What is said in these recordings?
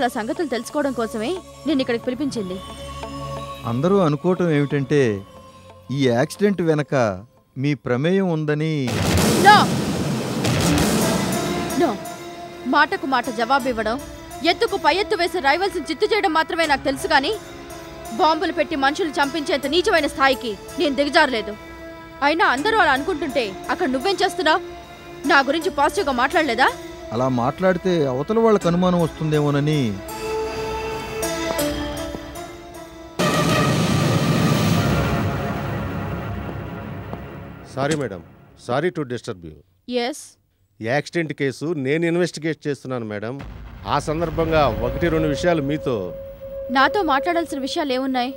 అసలు ఆ సంగతులు తెలుసుకోవడం కోసమే నేను ఇక్కడికి పిలిపించింది. అందరూ అనుకోవటం ఏమిటంటే ఈ యాక్సిడెంట్ వెనక మీ ప్రమేయం ఉందని. నో! నో! మాటకు మాట జవాబు ఇవ్వడం ఎత్తుకు పై ఎత్తు వేసే రైవల్స్ చిత్తు చేయడం మాత్రమే నాకు తెలుసు కానీ బాంబులు పెట్టి మనుషులు చంపించేంత నీచమైన స్థాయికి నేను దిగజారలేదు. అయినా అందరూ అలా అనుకుంటుంటే అక్కడ నువ్వేం చేస్తున్నావు? నా గురించి పాజిటివ్గా మాట్లాడలేదా? అలా మాట్లాడితే అవతల వాళ్ళకి అనుమానం వస్తుందేమోనని. Sorry madam. Sorry to disturb you. Yes accident case నేను ఇన్వెస్టిగేట్ చేస్తున్నాను మేడం. ఆ సందర్భంగా ఒకటి రెండు విషయాలు మీతో. నాతో మాట్లాడాల్సిన విషయాలు ఏమున్నాయి?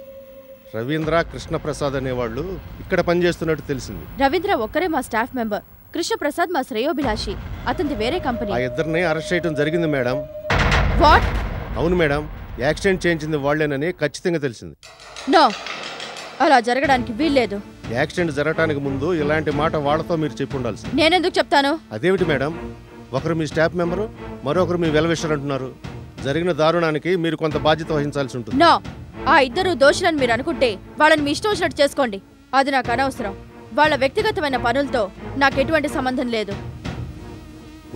రవీంద్ర కృష్ణప్రసాద్ అనేవాళ్ళు ఇక్కడ పనిచేస్తున్నట్టు తెలిసింది. రవీంద్ర ఒక్కరే మా స్టాఫ్ మెంబర్. కృష్ణప్రసాద్ మా శ్రేయోభిలాషి. అతనిది వేరే కంపెనీ. ఆ ఇద్దరిని అరెస్ట్ చేయడం జరిగింది మేడం. వాట్? అవును మేడం. యాక్సిడెంట్ చేయించింది వాళ్ళేనని ఖచ్చితంగా తెలిసింది. నో. అలా జరగడానికి వీల్లేదు. యాక్సిడెంట్ జరగడానికి ముందు ఇలాంటి మాట వాళ్ళతో మీరు చెప్పి ఉండాల్సింది. నేనెందుకు చెప్తాను? అదేమిటి మేడం? ఒకరు మీ స్టాఫ్ మెంబరు మరొకరు మీ వెల్విషర్ అంటున్నారు. జరిగిన దారుణానికి మీరు కొంత బాధ్యత వహించాల్సి ఉంటుంది. నో. ఆ ఇద్దరు దోషులని మీరు అనుకుంటే వాళ్ళని మీ ఇష్టం వచ్చినట్టు చేసుకోండి. అది నాకు అనవసరం. వాళ్ళ వ్యక్తిగతమైన పనులతో నాకు ఎటువంటి సంబంధం లేదు.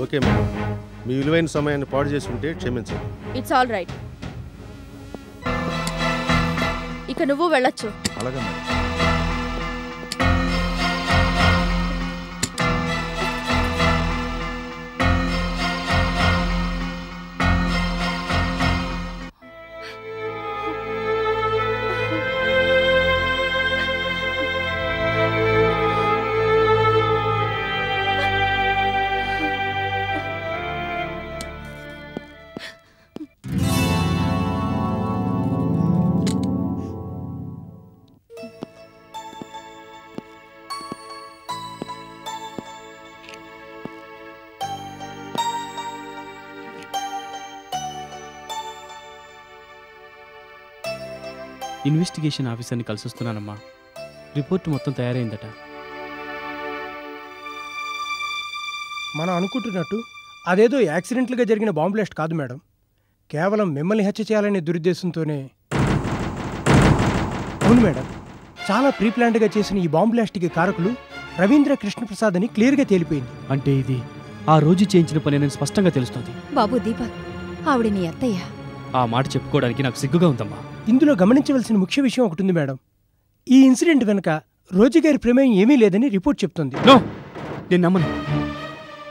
Okay madam. మీ విలువైన సమయాన్ని పాడు చేసి ఉంటే క్షమించండి. ఇట్స్ ఆల్ రైట్ ఇక నువ్వు వెళ్ళొచ్చు. అలాగే మేడం. ఇన్వెస్టిగేషన్ ఆఫీసర్ని కలిసొస్తున్నానమ్మా. రిపోర్ట్ మొత్తం తయారైందట. మనం అనుకుంటున్నట్టు అదేదో యాక్సిడెంట్లుగా జరిగిన బాంబ్ బ్లాస్ట్ కాదు మేడం. కేవలం మిమ్మల్ని హత్య చేయాలనే దురుద్దేశంతోనే. అవును మేడం చాలా ప్రీ ప్లాన్డ్గా చేసిన ఈ బాంబ్ బ్లాస్ట్కి కారకులు రవీంద్ర కృష్ణప్రసాద్ అని క్లియర్గా తేలిపోయింది. అంటే ఇది ఆ రోజు చేయించిన పని నేను స్పష్టంగా తెలుస్తుంది. బాబు దీపక్ ఆవిడ నీ అత్తయ్య. ఆ మాట చెప్పుకోవడానికి నాకు సిగ్గుగా ఉందమ్మా. ఇందులో గమనించవలసిన ముఖ్య విషయం ఒకటి ఉంది మేడం. ఈ ఇన్సిడెంట్ వెనుక రోజీ గారి ప్రమేయం ఏమీ లేదని రిపోర్ట్ చెప్తుంది. నో! నేను నమ్మను.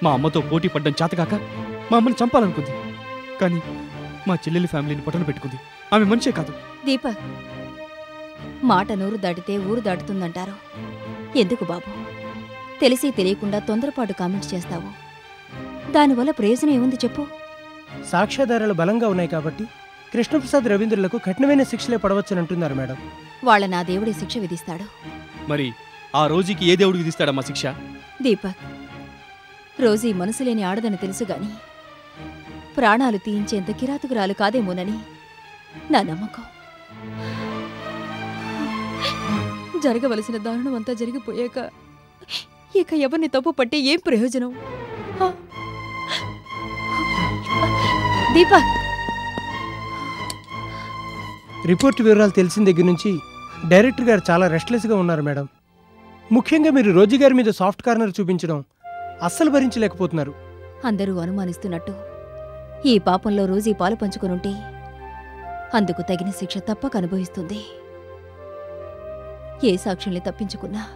మా అమ్మతో పోటీ పడ్డం చేతకాక మా అమ్మని చంపాలనుకుంది. కానీ మా చెల్లెలి ఫ్యామిలీని పొట్టన పెట్టుకుంది. ఆమె మనిషే కాదు. దీపక్ మాట నూరు దాటితే ఊరు దాటుతుందంటారు. ఎందుకు బాబు? తెలిసి తెలియకుండా తొందరపాటు కామెంట్స్ చేస్తావు. దానివల్ల ప్రయోజనం ఏముంది చెప్పు? సాక్ష్యాధారాలు బలంగా ఉన్నాయి కాబట్టి కృష్ణప్రసాద్ రవీంద్రులకు కఠినమైన శిక్షలే పడవచ్చనంటున్నారు మేడం. వాళ్ళ నా దేవుడి శిక్ష విధిస్తాడు. మరి ఆ రోజుకి ఏ దేవుడు విధిస్తాడమ్మా శిక్ష? దీపక్ రోజీ మనసు లేని ఆడదని తెలుసు గాని ప్రాణాలు తీయించేంత కిరాతకురాలు కాదేమోనని నా నమ్మకం. జరగవలసిన దారుణం అంతా జరిగిపోయాక ఇక ఎవరిని తప్పు పట్టి ఏం ప్రయోజనం? దీపక్! రిపోర్ట్ వివరాలు తెలిసిన దగ్గర నుంచి డైరెక్టర్ గారు చాలా రెస్ట్లెస్గా ఉన్నారు మేడం. ముఖ్యంగా మీరు రోజీ గారి మీద సాఫ్ట్ కార్నర్ చూపించడం అస్సలు భరించలేకపోతున్నారు. అందరూ అనుమానిస్తున్నట్టు ఈ పాపంలో రోజీ పాలు పంచుకునుంటే అందుకు తగిన శిక్ష తప్పక అనుభవిస్తుంది. ఏ సాక్షిని తప్పించుకున్నా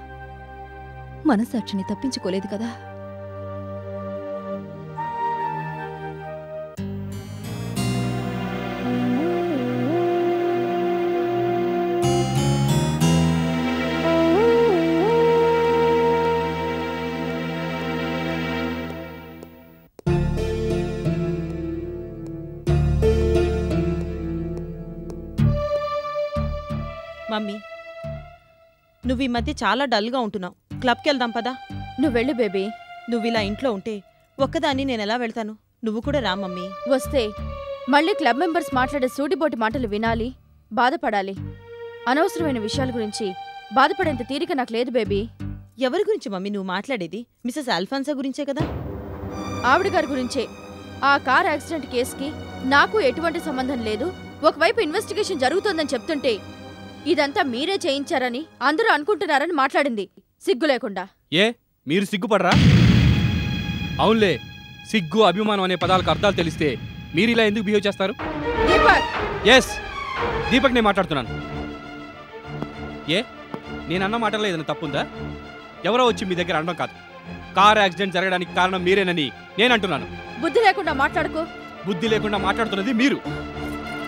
మనసాక్షిని తప్పించుకోలేదు కదా? మమ్మీ నువ్వు ఈ మధ్య చాలా డల్గా ఉంటున్నావు. క్లబ్కి వెళ్దాం పదా? నువ్వు వెళ్ళు బేబీ. నువ్వు ఇలా ఇంట్లో ఉంటే ఒక్కదాన్ని నేను ఎలా వెళ్తాను? నువ్వు కూడా రా మమ్మీ. వస్తే మళ్ళీ క్లబ్ మెంబర్స్ మాట్లాడే సూటిబోటి మాటలు వినాలి బాధపడాలి. అనవసరమైన విషయాల గురించి బాధపడేంత తీరిక నాకు లేదు బేబీ. ఎవరి గురించి మమ్మీ నువ్వు మాట్లాడేది? మిసెస్ అల్ఫాన్సా గురించే కదా? ఆవిడ గారి గురించే. ఆ కార్ యాక్సిడెంట్ కేసుకి నాకు ఎటువంటి సంబంధం లేదు. ఒకవైపు ఇన్వెస్టిగేషన్ జరుగుతోందని చెప్తుంటే ఇదంతా మీరే చేయించారని అందరూ అనుకుంటున్నారని మాట్లాడింది. సిగ్గు లేకుండా. ఏ? మీరు సిగ్గుపడరా? అవునులే. సిగ్గు అభిమానం అనే పదాలకు అర్థాలు తెలిస్తే మీరు ఇలా ఎందుకు బిహేవ్ చేస్తారు? ఎస్ దీపక్ నేను మాట్లాడుతున్నాను. ఏ? నేను అన్న మాటల్లో ఏదైనా తప్పుందా? ఎవరో వచ్చి మీ దగ్గర అనడం కాదు. కార్ యాక్సిడెంట్ జరగడానికి కారణం మీరేనని నేను అంటున్నాను. బుద్ధి లేకుండా మాట్లాడుకో. బుద్ధి లేకుండా మాట్లాడుతున్నది మీరు.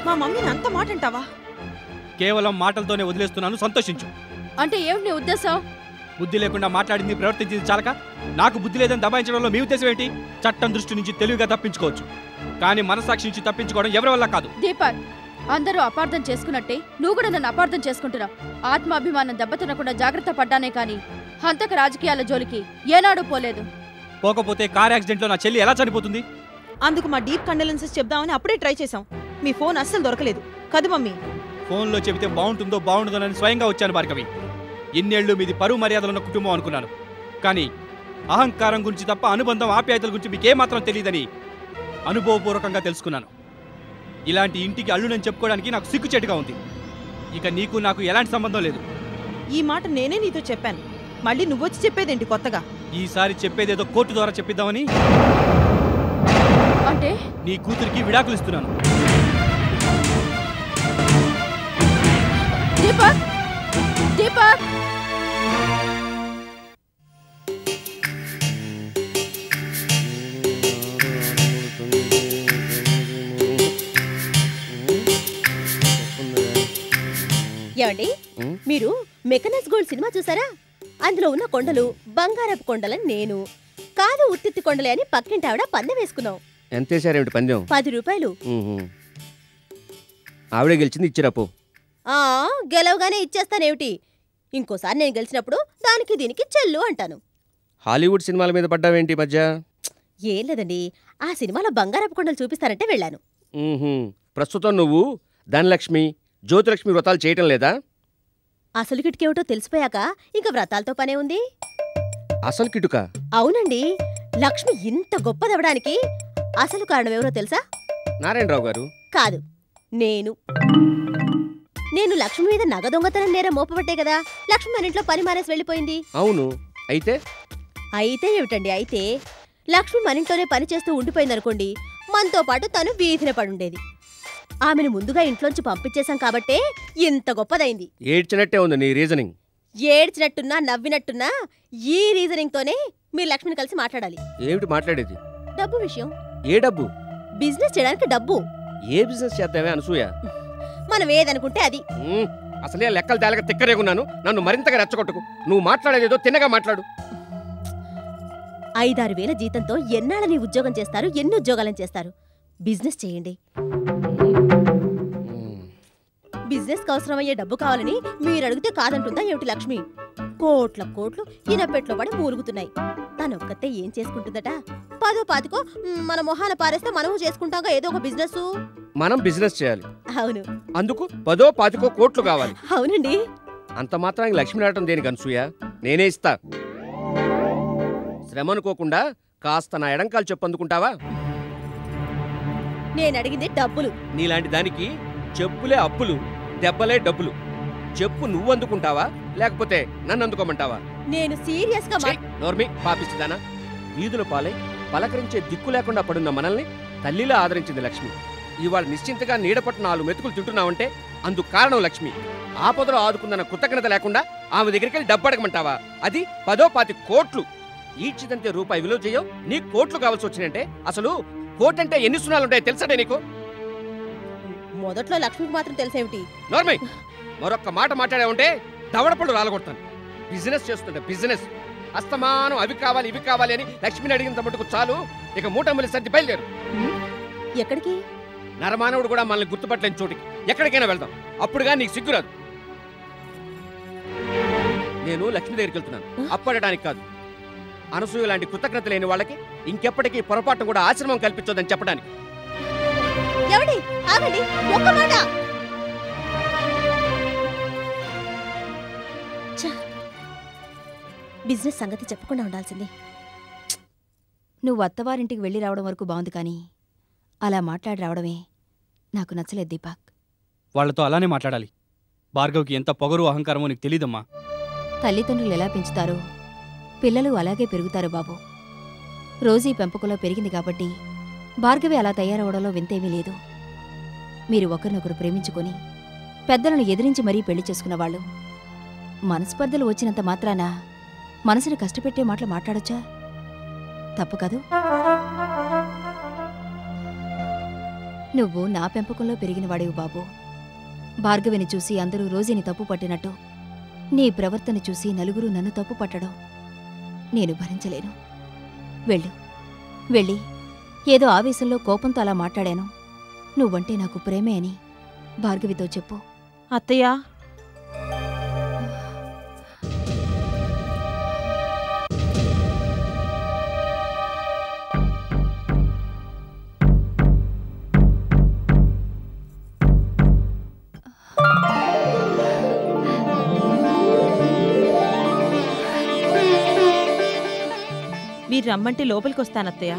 మా మమ్మీని అంత మాట అంటావా? కేవలం మాటలతోనే వదిలేస్తున్నాను. సంతోషించు. అంటే ఏమిటి నీ ఉద్దేశం? బుద్ధి లేకుండా మాట్లాడింది ప్రవర్తించింది చాలక? నాకు బుద్ధి లేదని దబాయించడంలో మీ ఉద్దేశం ఏంటి? చట్టం దృష్టి నుంచి తెలివిగా తప్పించుకోవచ్చు. కానీ మనసాక్షి నుంచి తప్పించుకోవడం ఎవరి వల్ల కాదు? దీపక్ అందరూ అపార్థం చేసుకున్నట్టే నువ్వు కూడా నన్ను అపార్థం చేసుకుంటున్నావు. ఆత్మాభిమానం దెబ్బతినకుండా జాగ్రత్త పడ్డానే కానీ హంతక రాజకీయాల జోలికి ఏనాడూ పోలేదు. పోకపోతే కార్ యాక్సిడెంట్లో నా చెల్లి ఎలా చనిపోతుంది? అందుకు మా డీప్ కండలెన్సెస్ చెప్దామని అప్పుడే ట్రై చేశాం. మీ ఫోన్ అస్సలు దొరకలేదు. కదా మమ్మీ. ఫోన్లో చెబితే బాగుంటుందో బాగుంటుందోనని స్వయంగా వచ్చాను భార్గవి. ఇన్నేళ్ళు మీది పరువు మర్యాదలున్న కుటుంబం అనుకున్నాను. కానీ అహంకారం గురించి తప్ప అనుబంధం ఆప్యాయతల గురించి మీకేమాత్రం తెలియదని అనుభవపూర్వకంగా తెలుసుకున్నాను. ఇలాంటి ఇంటికి అల్లుడని చెప్పుకోవడానికి నాకు సిగ్గుచేటుగా ఉంది. ఇక నీకు నాకు ఎలాంటి సంబంధం లేదు. ఈ మాట నేనే నీతో చెప్పాను. మళ్ళీ నువ్వొచ్చి చెప్పేదేంటి కొత్తగా? ఈసారి చెప్పేదేదో కోర్టు ద్వారా చెప్పిద్దామని? అంటే? నీ కూతురికి విడాకులు ఇస్తున్నాను. దీపక్ దీపక్ ఏమండి? మీరు మెకనస్ గోల్డ్ సినిమా చూసారా? అందులో ఉన్న కొండలు బంగారపు కొండలని నేను. కాదు ఉత్తిత్తి కొండలే అని పక్కింటి ఆవిడ పందెం వేసుకున్నాం. ఎంత వేసారేమిటి పందెం? పది రూపాయలు. ఆవిడే గెలిచింది ఇచ్చిరాపో గెలవగానే ఇచ్చేస్తానేమిటి? ఇంకోసారి నేను గెలిచినప్పుడు దానికి దీనికి చెల్లు అంటాను. హాలీవుడ్ సినిమాల మీద పడ్డావేంటి మధ్య? ఏం లేదండి ఆ సినిమాలో బంగారపు కొండలు చూపిస్తారంటే వెళ్ళాను. ప్రస్తుతం నువ్వు ధనలక్ష్మి జ్యోతిలక్ష్మి వ్రతాలు చేయటం లేదా? అసలు కిటికేమిటో తెలిసిపోయాక ఇంక వ్రతాలతో పనే ఉంది? అసలు కిటుక? అవునండి లక్ష్మి ఇంత గొప్పదవడానికి అసలు కారణం ఎవరో తెలుసా? నారాయణరావు గారు. కాదు నేను. నేను లక్ష్మి మీద నగ దొంగతనం నేరం మోపబట్టే కదా. లక్ష్మి మన ఇంట్లో పని మానేసి వెళ్ళిపోయింది. అవును. అయితే? అయితే ఏమిటండి? అయితే లక్ష్మి మన ఇంట్లోనే పని చేస్తూ ఉండిపోయిందనుకోండి మనతో పాటు తను వీధిన పడుండేది. ఆమెను ముందుగా ఇంట్లోంచి పంపించేశాం కాబట్టే ఇంత గొప్పదైంది. ఏడ్చినట్టే ఉంది నీ రీజనింగ్. ఏడ్చినట్టున్నా నవ్వినట్టున్నా ఈ రీజనింగ్తోనే మీరు లక్ష్మిని కలిసి మాట్లాడాలి. ఏమిటి మాట్లాడేది? డబ్బు విషయం. ఏ డబ్బు? బిజినెస్ చేయడానికి డబ్బు. ఏ బిజినెస్ చేద్దామే అనసూయ? మనం ఏదనుకుంటే అది. అసలే లెక్కలు తేలక తిక్కరేగున్నాను. నన్ను మరింతగా రెచ్చగొట్టకు. నువ్వు మాట్లాడేదేదో తిన్నగా మాట్లాడు. ఐదారు వేల జీతంతో ఎన్నాళ్ళని ఉద్యోగం చేస్తారు? ఎన్ని ఉద్యోగాలను చేస్తారు? బిజినెస్ చేయండి. బిజినెస్ అవసరమయ్యే డబ్బు కావాలని మీరు అడిగితే కాదంటుందా ఏమిటి లక్ష్మి? కోట్ల కోట్లు ఇనపెట్లో పడి మూలుగుతున్నాయి. తనొక్కతే ఏం చేసుకుంటుందట? పదో పాతికో మన మొహాన పారేస్తే మనము చేసుకుంటాగా ఏదో ఒక బిజినెస్ మనం బిజినెస్ చేయాలి. అవును. అందుకు పదో పాతికో కోట్లు కావాలి. అవునండి. అంత మాత్రానికి లక్ష్మి రావటం దేనికి అనసూయ? నేనే ఇస్తా. శ్రమ అనుకోకుండా కాస్త నా ఎడంకాలు చెప్పు అందుకుంటావా? నేను అడిగింది డబ్బులు. నీలాంటి దానికి చెప్పులే అప్పులు దెబ్బలే డబ్బులు. చెప్పు నువ్వు అందుకుంటావా? లేకపోతే నన్ను అందుకోమంటావా? నేను సీరియస్గా నోర్మి పాపిస్తుందానా వీధుల పాలై పలకరించే దిక్కు లేకుండా పడున్న మనల్ని తల్లిలా ఆదరించింది లక్ష్మి. ఇవాళ నిశ్చింతగా నీడపట్టు నాలుగు మెతుకులు తింటున్నావంటే అందుకు కారణం లక్ష్మి. ఆపదలో ఆదుకుందన్న కృతజ్ఞత లేకుండా ఆమె దగ్గరికి వెళ్ళి డబ్బు అడగమంటావా? అది పదో పాతి కోట్లు. ఈడ్చిదంతే రూపాయి విలువ చేయవు. నీ కోట్లు కావాల్సి వచ్చినంటే అసలు కోటంటే ఎన్ని సున్నాలు ఉంటాయో తెలుసటే నీకు? మొదట్లో లక్ష్మికి మాత్రం తెలిసేమిటి? నోర్మై మరొక్క మాట మాట్లాడావంటే దవడపళ్ళు రాలగొడతాను. బిజినెస్ చేస్తుంటే బిజినెస్. అస్తమానం అవి కావాలి ఇవి కావాలి అని లక్ష్మిని అడిగినంత మటుకు చాలు. ఇక మూటమ్మలి సర్ది బయలుదేరు. ఎక్కడికి? నరమానవుడు కూడా మనల్ని గుర్తుపట్టలేని చోటికి. ఎక్కడికైనా వెళ్దాం. అప్పుడుగా నీకు సిగ్గురాదు నేను లక్ష్మి దగ్గరికి వెళ్తున్నాను. అప్పడడానికి కాదు. అనసూయ లాంటి కృతజ్ఞత లేని వాళ్ళకి ఇంకెప్పటికీ పొరపాటు కూడా ఆశ్రమం కల్పించొద్దని చెప్పడానికి. బిజినెస్ సంగతి చెప్పకుండా ఉండాల్సింది. నువ్వు అత్తవారింటికి వెళ్ళి రావడం వరకు బాగుంది కానీ అలా మాట్లాడి రావడమే నాకు నచ్చలేదు దీపక్. వాళ్ళతో అలానే మాట్లాడాలి. భార్గవ్కి ఎంత పొగరు అహంకారమో నీకు తెలీదమ్మా. తల్లిదండ్రులు ఎలా పెంచుతారో పిల్లలు అలాగే పెరుగుతారు బాబు. రోజీ పెంపకంలో పెరిగింది కాబట్టి భార్గవి అలా తయారవడంలో వింతేమీ లేదు. మీరు ఒకరినొకరు ప్రేమించుకొని పెద్దలను ఎదిరించి మరీ పెళ్ళి చేసుకున్నవాళ్ళు. మనస్పర్ధలు వచ్చినంత మాత్రాన మనసుని కష్టపెట్టే మాటలు మాట్లాడొచ్చా? తప్పు కదూ. నువ్వు నా పెంపకంలో పెరిగిన వాడివి బాబు. భార్గవిని చూసి అందరూ రోజీని తప్పు పట్టినట్టు. నీ ప్రవర్తన చూసి నలుగురు నన్ను తప్పు పట్టడం నేను భరించలేను. వెళ్ళు. వెళ్ళి ఏదో ఆవేశంలో కోపంతో అలా మాట్లాడాను. నువ్వంటే నాకు ప్రేమే అని భార్గవితో చెప్పు. అత్తయ్యా రమ్మంటే లోపలికి వస్తాను అత్తయ్య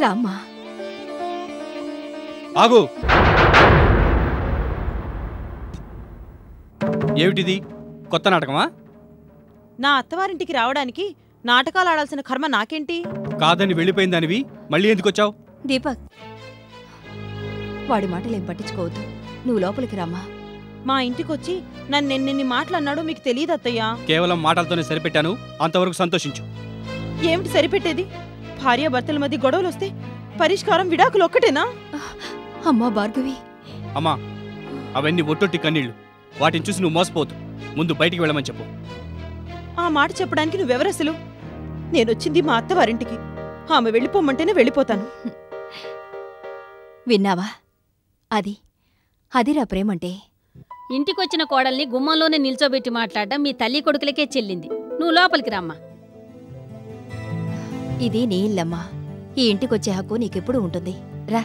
రామ్మా. ఆగు. ఏమిటిది? కొత్త నాటకమా? నా అత్తవారింటికి రావడానికి నాటకాలు ఆడాల్సిన కర్మ నాకేంటి? కాదని వెళ్ళిపోయిందానివి మళ్ళీ ఎందుకు వచ్చావు దీపక్ వాడి మాటలేం పట్టించుకోవద్దు. నువ్వు లోపలికి రామ్మా. మా ఇంటికొచ్చి నన్ను ఎన్నెన్ని మాటలు అన్నాడో మీకు తెలియదు అత్తయ్య. కేవలం మాటలతోనే సరిపెట్టాను. అంతవరకు సంతోషించు. ఏమిటి సరిపెట్టేది? భార్యాభర్తల మధ్య గొడవలు వస్తే పరిష్కారం విడాకులు ఒక్కటేనా? అమ్మా భార్గవి. అమ్మా అవన్నీ ఒట్టొట్టి కన్నీళ్ళు వాటిని చూసి నువ్వు మోసపోవద్దు. ముందు బయటికి వెళ్ళమని చెప్పు. ఆ మాట చెప్పడానికి నువ్వెవరసలు? నేనొచ్చింది మా అత్తవారింటికి ఆమె వెళ్ళిపోమంటేనే వెళ్ళిపోతాను. విన్నావా? అది అదిరా ప్రేమంటే. ఇంటికొచ్చిన కోడల్ని గుమ్మంలోనే నిల్చోబెట్టి మాట్లాడడం మీ తల్లి కొడుకులకే చెల్లింది. నువ్వు లోపలికి రామ్మా. ఇది నీ ఇల్లమ్మా. ఈ ఇంటికొచ్చే హక్కు నీకెప్పుడు ఉంటుంది. రా.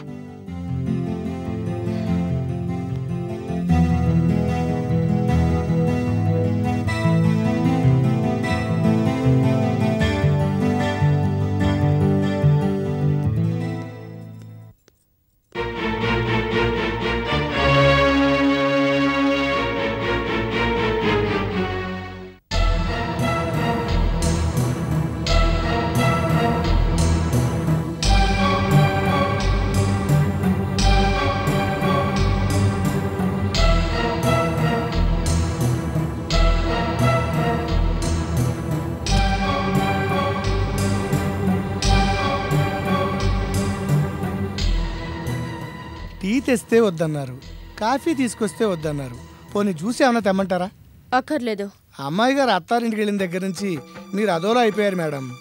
టీ తెస్తే వద్దన్నారు. కాఫీ తీసుకొస్తే వద్దన్నారు. పోనీ జ్యూస్ ఏమన్నా తెమ్మంటారా? అక్కర్లేదు. అమ్మాయి గారు అత్తారింటికి వెళ్ళిన దగ్గర నుంచి మీరు అదోలా అయిపోయారు మేడం.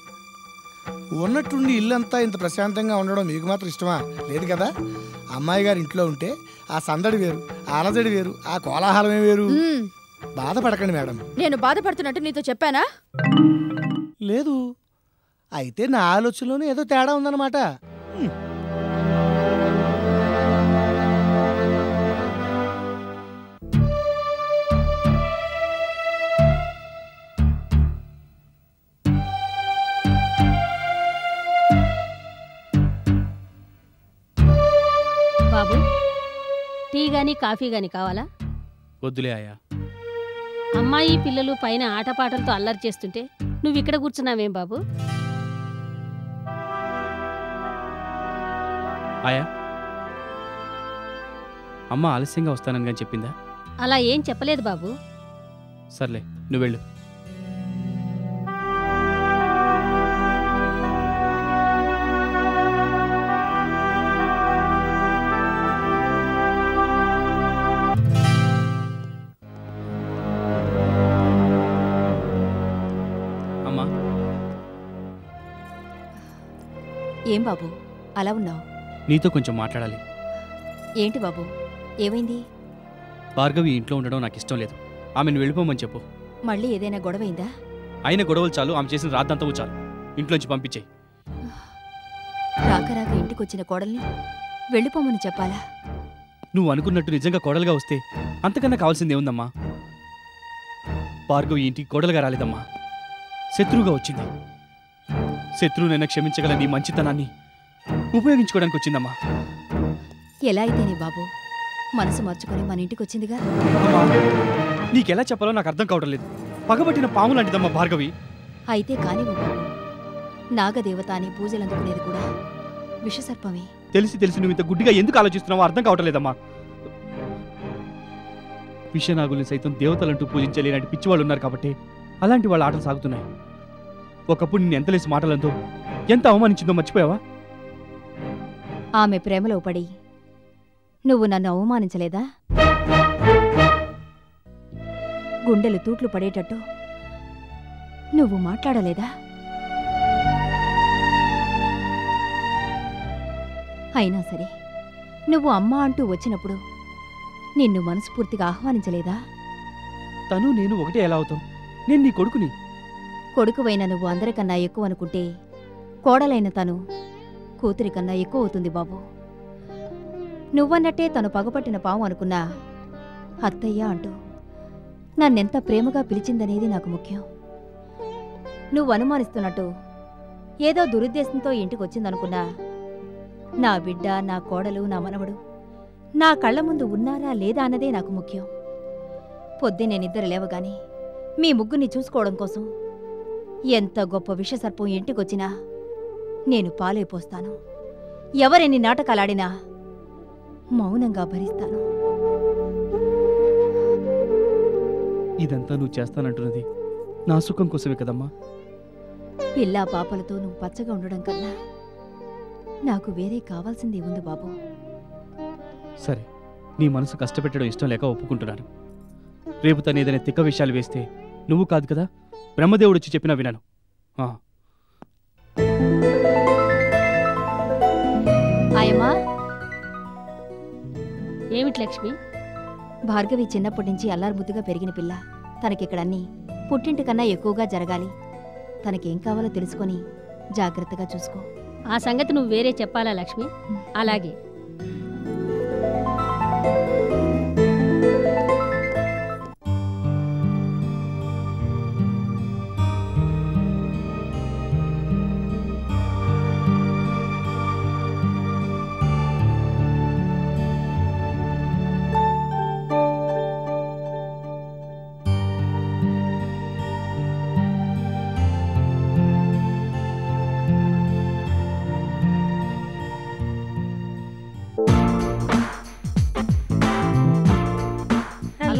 ఉన్నట్టుండి ఇల్లంతా ఇంత ప్రశాంతంగా ఉండడం మీకు మాత్రం ఇష్టమా? లేదు కదా? అమ్మాయి గారు ఇంట్లో ఉంటే ఆ సందడి వేరు ఆ అలజడి వేరు ఆ కోలాహలమే వేరు. బాధపడకండి మేడం. నేను బాధపడుతున్నట్టు నీతో చెప్పానా? లేదు. అయితే నా ఆలోచనలోనే ఏదో తేడా ఉందన్నమాట. గాని కాఫీ గాని కావాలా? వద్దులే ఆయా అమ్మాయి పిల్లలు పైన ఆటపాటలతో అల్లరి చేస్తుంటే నువ్వు ఇక్కడ కూర్చున్నావేం బాబు? ఆయా అమ్మ ఆలస్యంగా వస్తానని చెప్పిందా? అలా ఏం చెప్పలేదు బాబు. సర్లే నువ్వు వెళ్ళు ఏం బాబు? అలా ఉన్నావు? నీతో కొంచెం మాట్లాడాలి. ఏంటి బాబు? ఏమైంది? భార్గవి ఇంట్లో ఉండడం నాకు ఇష్టం లేదు. ఆమెను వెళ్ళిపోమని చెప్పు. మళ్ళీ ఏదైనా గొడవైందా? అయిన గొడవలు చాలు ఆమె చేసిన రాద్దంతవు చాలు. ఇంట్లోంచి పంపించేయి. రాక రాక ఇంటికొచ్చిన కోడల్ని వెళ్ళిపోమని చెప్పాలా? నువ్వు అనుకున్నట్టు నిజంగా కోడలుగా వస్తే అంతకన్నా కావాల్సింది ఏముందమ్మా? భార్గవి ఇంటికి కోడలుగా రాలేదమ్మా. శత్రువుగా వచ్చింది. శత్రువునైనా క్షమించగల నీ మంచితనాన్ని ఉపయోగించుకోవడానికి వచ్చిందమ్మా. ఎలా అయితేనే బాబు? మనసు మార్చుకొని మన ఇంటికొచ్చిందిగా నీకెలా చెప్పాలో నాకు అర్థం కావడం లేదు. పగబట్టిన పాము లాంటిదమ్మా భార్గవి. అయితే కానివ్వు బాబు నాగదేవత అని పూజలు అందుకునేది కూడా విషసర్పమే. తెలిసి తెలిసి నువ్వు ఇంత గుడ్డిగా ఎందుకు ఆలోచిస్తున్నావో అర్థం కావటం లేదమ్మా. విషనాగుల్ని సైతం దేవతలంటూ పూజించలేనటి పిచ్చివాళ్ళు ఉన్నారు కాబట్టి అలాంటి వాళ్ళ ఆటలు సాగుతున్నాయి. ఒకప్పుడు నిన్ను ఎంత లేసి మాటలంతో ఎంత అవమానించిందో మర్చిపోయావా? ఆమె ప్రేమలో పడి నువ్వు నన్ను అవమానించలేదా? గుండెలు తూట్లు పడేటట్టు నువ్వు మాట్లాడలేదా? అయినా సరే నువ్వు అమ్మా అంటూ వచ్చినప్పుడు నిన్ను మనస్ఫూర్తిగా ఆహ్వానించలేదా? తను నేను ఒకటే ఎలా అవుతాం? నేను నీ కొడుకుని కొడుకువైన నువ్వు అందరికన్నా ఎక్కువ అనుకుంటే కోడలైన తను కూతురికన్నా ఎక్కువ అవుతుంది బాబు. నువ్వన్నట్టే తను పగపట్టిన పాము అనుకున్నా అత్తయ్య అంటూ నన్నెంత ప్రేమగా పిలిచిందనేది నాకు ముఖ్యం. నువ్వు అనుమానిస్తున్నట్టు ఏదో దురుద్దేశంతో ఇంటికొచ్చిందనుకున్నా నా బిడ్డ నా కోడలు నా మనవడు నా కళ్ళ ముందు ఉన్నారా లేదా అన్నదే నాకు ముఖ్యం. పొద్దున్నే నిద్ర లేవగానే మీ ముగ్గురిని చూసుకోవడం కోసం ఎంత గొప్ప విషసర్పం ఇంటికొచ్చినా నేను పాలైపోస్తాను ఎవరెన్ని నాటకాలాడినా మౌనంగా భరిస్తాను. ఇదంతా నువ్వు చేస్తానంటున్నది నా సుఖం కోసమే కదమ్మా. పిల్లా పాపలతో నువ్వు పచ్చగా ఉండడం కన్నా నాకు వేరే కావాల్సింది ఉంది బాబు. సరే నీ మనసు కష్టపెట్టడం ఇష్టం లేక ఒప్పుకుంటున్నాను. రేపు తను ఏదైనా తిక్క విషయాలు వేస్తే నువ్వు కాదు కదా? బ్రహ్మదేవుడు వచ్చి చెప్పినా వినాను. ఆయమ్మా. ఏమిటి లక్ష్మి? భార్గవి చిన్నప్పటి నుంచి అల్లారుముద్దుగా పెరిగిన పిల్ల. తనకిక్కడ అన్నీ పుట్టింటి కన్నా ఎక్కువగా జరగాలి. తనకేం కావాలో తెలుసుకొని జాగ్రత్తగా చూసుకో. ఆ సంగతి నువ్వు వేరే చెప్పాలా లక్ష్మి? అలాగే.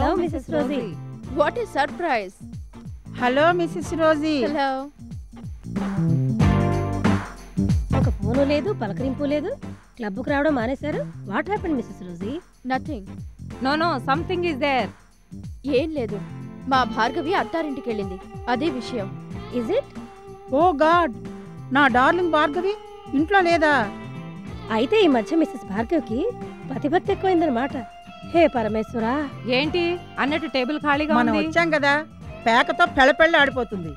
Hello Mrs Rosie what is surprise hello Mrs Rosie hello ఒక ఫోను లేదు పలకరింపు లేదు. క్లబ్కు రావడం మానేశారు. What happened Mrs Rosie nothing no no something is there ఏం లేదు. మా భార్గవి అత్తారింటికి వెళ్ళింది. అదే విషయం. Is it oh god! నా డార్లింగ్ భార్గవి ఇంట్లో లేదా? అయితే ఈ మధ్య మిస్సెస్ భార్గవ్కి పతిభక్తి ఎక్కువైందనమాట హే పరమేశ్వరా. ఏంటి? అన్నట్టు టేబుల్ ఖాళీగా మనం వచ్చాం కదా. పేకతో పెళ్ళపెళ్ళ ఆడిపోతుంది.